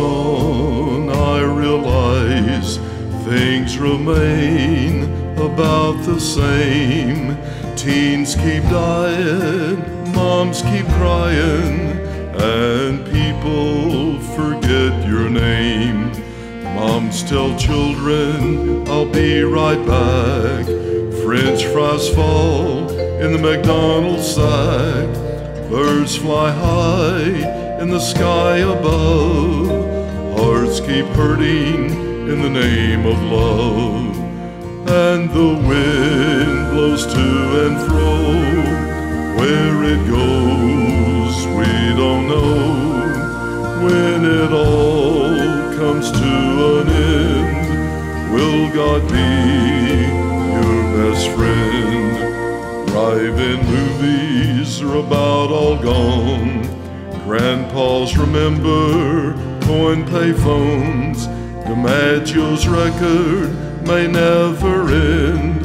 son, I realize things remain about the same. Teens keep dying, moms keep crying, and people forget your name. Moms tell children, I'll be right back. French fries fall in the McDonald's sack. Birds fly high in the sky above. Hearts keep hurting in the name of love. And the wind blows to and fro. Where it goes, we don't know. When it all comes to an end, will God be your best friend? Drive-in movies are about all gone. Grandpas remember coin payphones. DiMaggio's record may never end.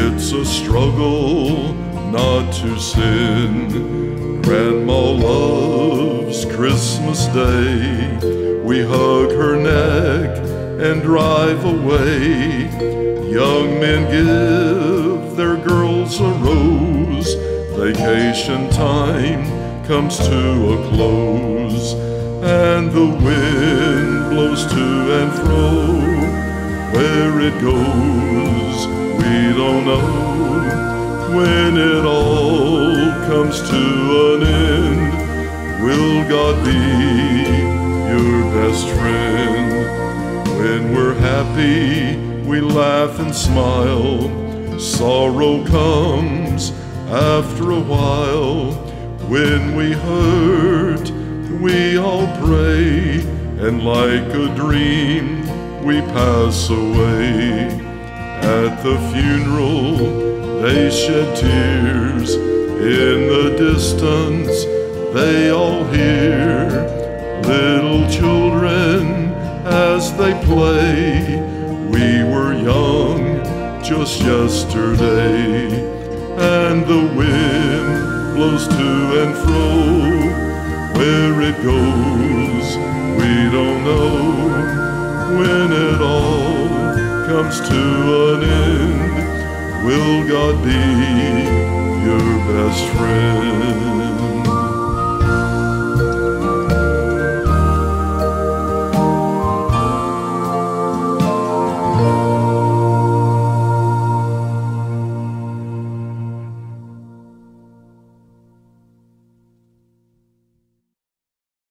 It's a struggle not to sin. Grandma loves Christmas Day. We hug her neck and drive away. Young men give their girls a rose. Vacation time comes to a close, and the wind blows to and fro. Where it goes, we don't know. When it all comes to an end, will God be your best friend? When we're happy, we laugh and smile. Sorrow comes after a while. When we hurt, we all pray, and like a dream, we pass away. At the funeral, they shed tears. In the distance, they all hear little children as they play. We were young just yesterday, and the wind blows to and fro. Where it goes, we don't know. When it all comes to an end, will God be your best friend?